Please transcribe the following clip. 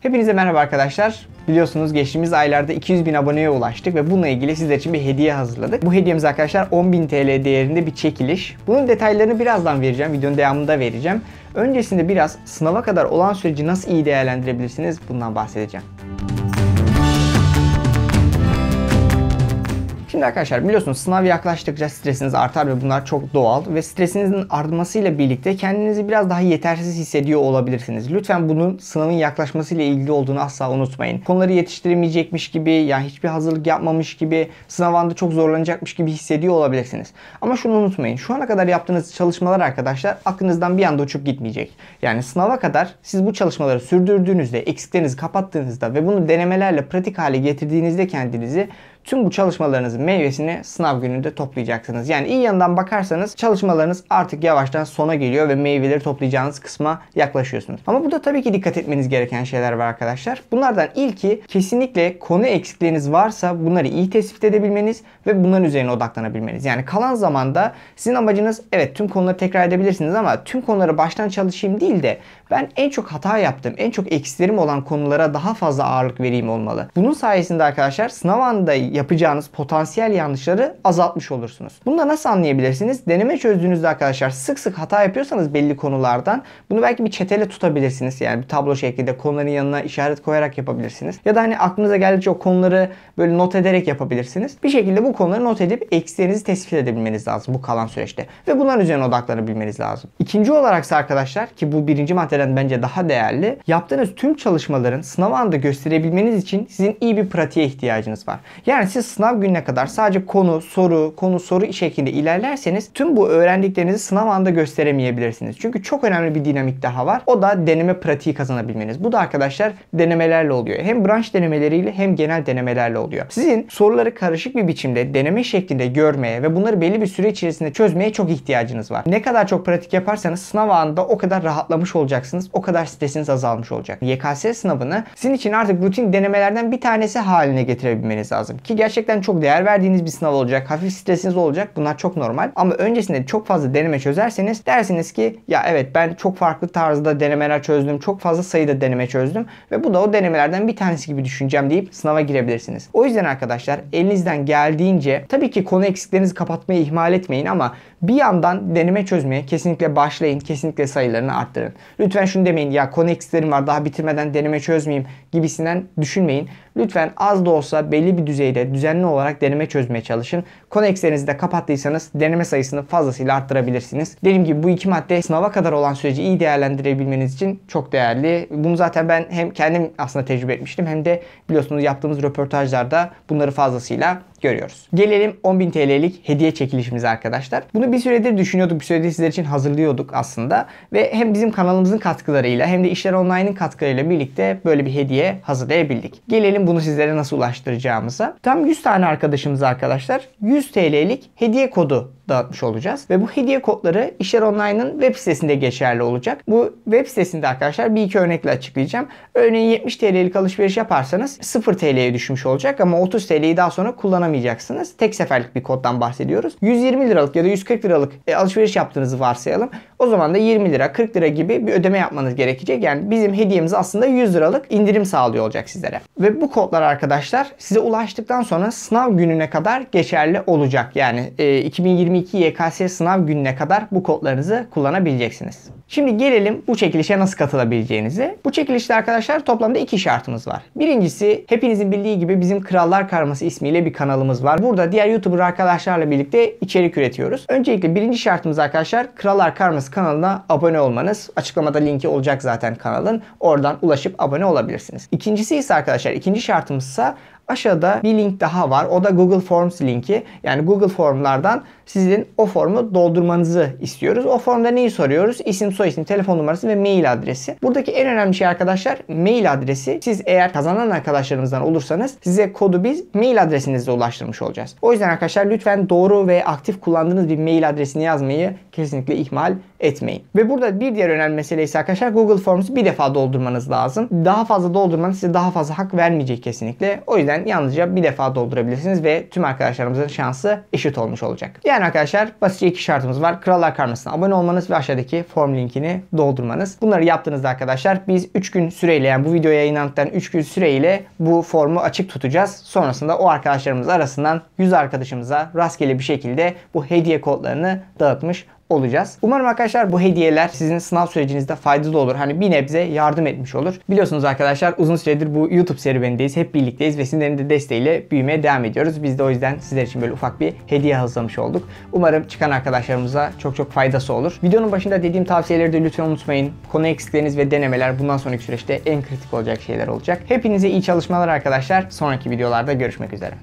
Hepinize merhaba arkadaşlar. Biliyorsunuz geçtiğimiz aylarda 200 bin aboneye ulaştık ve bununla ilgili sizler için bir hediye hazırladık. Bu hediyemiz arkadaşlar 10.000 TL değerinde bir çekiliş. Bunun detaylarını birazdan vereceğim. Videonun devamında vereceğim. Öncesinde biraz sınava kadar olan süreci nasıl iyi değerlendirebilirsiniz bundan bahsedeceğim. Şimdi arkadaşlar biliyorsunuz sınav yaklaştıkça stresiniz artar ve bunlar çok doğal ve stresinizin artmasıyla birlikte kendinizi biraz daha yetersiz hissediyor olabilirsiniz. Lütfen bunun sınavın yaklaşmasıyla ilgili olduğunu asla unutmayın. Konuları yetiştiremeyecekmiş gibi, yani hiçbir hazırlık yapmamış gibi, sınav anda çok zorlanacakmış gibi hissediyor olabilirsiniz. Ama şunu unutmayın. Şu ana kadar yaptığınız çalışmalar arkadaşlar aklınızdan bir anda uçup gitmeyecek. Yani sınava kadar siz bu çalışmaları sürdürdüğünüzde, eksiklerinizi kapattığınızda ve bunu denemelerle pratik hale getirdiğinizde kendinizi tüm bu çalışmalarınızın meyvesini sınav gününde toplayacaksınız. Yani iyi yandan bakarsanız çalışmalarınız artık yavaştan sona geliyor ve meyveleri toplayacağınız kısma yaklaşıyorsunuz. Ama burada tabii ki dikkat etmeniz gereken şeyler var arkadaşlar. Bunlardan ilki kesinlikle konu eksikleriniz varsa bunları iyi tespit edebilmeniz ve bunların üzerine odaklanabilmeniz. Yani kalan zamanda sizin amacınız evet tüm konuları tekrar edebilirsiniz ama tüm konuları baştan çalışayım değil de ben en çok hata yaptığım, en çok eksilerim olan konulara daha fazla ağırlık vereyim olmalı. Bunun sayesinde arkadaşlar sınav anında yapacağınız potansiyel yanlışları azaltmış olursunuz. Bunu da nasıl anlayabilirsiniz? Deneme çözdüğünüzde arkadaşlar sık sık hata yapıyorsanız belli konulardan bunu belki bir çetele tutabilirsiniz. Yani bir tablo şeklinde konuların yanına işaret koyarak yapabilirsiniz. Ya da hani aklınıza geldikçe o konuları böyle not ederek yapabilirsiniz. Bir şekilde bu konuları not edip eksilerinizi tespit edebilmeniz lazım bu kalan süreçte. Ve bunların üzerine odaklanabilmeniz lazım. İkinci olaraksa arkadaşlar ki bu birinci maddeden bence daha değerli. Yaptığınız tüm çalışmaların sınav anında gösterebilmeniz için sizin iyi bir pratiğe ihtiyacınız var. Yani siz sınav gününe kadar sadece konu, soru, konu, soru şeklinde ilerlerseniz tüm bu öğrendiklerinizi sınav anında gösteremeyebilirsiniz. Çünkü çok önemli bir dinamik daha var. O da deneme pratiği kazanabilmeniz. Bu da arkadaşlar denemelerle oluyor. Hem branş denemeleriyle hem genel denemelerle oluyor. Sizin soruları karışık bir biçimde deneme şeklinde görmeye ve bunları belli bir süre içerisinde çözmeye çok ihtiyacınız var. Ne kadar çok pratik yaparsanız sınav anında o kadar rahatlamış olacaksınız. O kadar stresiniz azalmış olacak. YKS sınavını sizin için artık rutin denemelerden bir tanesi haline getirebilmeniz lazım. Ki gerçekten çok değer verdiğiniz bir sınav olacak. Hafif stresiniz olacak. Bunlar çok normal. Ama öncesinde çok fazla deneme çözerseniz dersiniz ki ya evet ben çok farklı tarzda denemeler çözdüm. Çok fazla sayıda deneme çözdüm. Ve bu da o denemelerden bir tanesi gibi düşüneceğim deyip sınava girebilirsiniz. O yüzden arkadaşlar elinizden geldiğince tabii ki konu eksiklerinizi kapatmayı ihmal etmeyin ama bir yandan deneme çözmeye kesinlikle başlayın. Kesinlikle sayılarını arttırın. Lütfen şunu demeyin ya konu eksiklerim var daha bitirmeden deneme çözmeyeyim gibisinden düşünmeyin. Lütfen az da olsa belli bir düzeyde düzenli olarak deneme çözmeye çalışın. Konu eksiklerinizi de kapattıysanız deneme sayısını fazlasıyla arttırabilirsiniz. Dediğim gibi bu iki madde sınava kadar olan süreci iyi değerlendirebilmeniz için çok değerli. Bunu zaten ben hem kendim aslında tecrübe etmiştim hem de biliyorsunuz yaptığımız röportajlarda bunları fazlasıyla görüyoruz. Gelelim 10.000 TL'lik hediye çekilişimize arkadaşlar. Bunu bir süredir düşünüyorduk, bir süredir sizler için hazırlıyorduk aslında. Ve hem bizim kanalımızın katkılarıyla hem de İşler Online'ın katkılarıyla birlikte böyle bir hediye hazırlayabildik. Gelelim bunu sizlere nasıl ulaştıracağımıza. Tam 100 tane arkadaşımız arkadaşlar 100 TL'lik hediye kodu dağıtmış olacağız. Ve bu hediye kodları İşler Online'ın web sitesinde geçerli olacak. Bu web sitesinde arkadaşlar bir iki örnekle açıklayacağım. Örneğin 70 TL'lik alışveriş yaparsanız 0 TL'ye düşmüş olacak ama 30 TL'yi daha sonra kullanamayacaksınız. Tek seferlik bir koddan bahsediyoruz. 120 liralık ya da 140 liralık e, alışveriş yaptığınızı varsayalım. O zaman da 20 lira 40 lira gibi bir ödeme yapmanız gerekecek. Yani bizim hediyemiz aslında 100 liralık indirim sağlıyor olacak sizlere. Ve bu kodlar arkadaşlar size ulaştıktan sonra sınav gününe kadar geçerli olacak. Yani e, 2022 YKS sınav gününe kadar bu kodlarınızı kullanabileceksiniz. Şimdi gelelim bu çekilişe nasıl katılabileceğinize. Bu çekilişte arkadaşlar toplamda iki şartımız var. Birincisi hepinizin bildiği gibi bizim Krallar Karması ismiyle bir kanalımız var. Burada diğer YouTuber arkadaşlarla birlikte içerik üretiyoruz. Öncelikle birinci şartımız arkadaşlar Krallar Karması kanalına abone olmanız. Açıklamada linki olacak zaten kanalın. Oradan ulaşıp abone olabilirsiniz. İkincisi ise arkadaşlar ikinci şartımız ise Aşağıda bir link daha var. O da Google Forms linki. Yani Google Formlardan sizin o formu doldurmanızı istiyoruz. O formda neyi soruyoruz? İsim, soyisim, telefon numarası ve mail adresi. Buradaki en önemli şey arkadaşlar mail adresi. Siz eğer kazanan arkadaşlarımızdan olursanız size kodu biz mail adresinizle ulaştırmış olacağız. O yüzden arkadaşlar lütfen doğru ve aktif kullandığınız bir mail adresini yazmayı kesinlikle ihmal etmeyin. Ve burada bir diğer önemli mesele ise arkadaşlar Google Forms'u bir defa doldurmanız lazım. Daha fazla doldurmanız size daha fazla hak vermeyecek kesinlikle. O yüzden yalnızca bir defa doldurabilirsiniz ve tüm arkadaşlarımızın şansı eşit olmuş olacak. Yani arkadaşlar basitçe iki şartımız var. Krallar Karması'na abone olmanız ve aşağıdaki form linkini doldurmanız. Bunları yaptığınızda arkadaşlar biz 3 gün süreyle yani bu video yayınlandıktan 3 gün süreyle bu formu açık tutacağız. Sonrasında o arkadaşlarımız arasından 100 arkadaşımıza rastgele bir şekilde bu hediye kodlarını dağıtmış olacağız. Umarım arkadaşlar bu hediyeler sizin sınav sürecinizde faydalı olur. Hani bir nebze yardım etmiş olur. Biliyorsunuz arkadaşlar uzun süredir bu YouTube serüvenindeyiz. Hep birlikteyiz ve sizlerin de desteğiyle büyümeye devam ediyoruz. Biz de o yüzden sizler için böyle ufak bir hediye hazırlamış olduk. Umarım çıkan arkadaşlarımıza çok çok faydası olur. Videonun başında dediğim tavsiyeleri de lütfen unutmayın. Konu eksikleriniz ve denemeler bundan sonraki süreçte en kritik olacak şeyler olacak. Hepinize iyi çalışmalar arkadaşlar. Sonraki videolarda görüşmek üzere.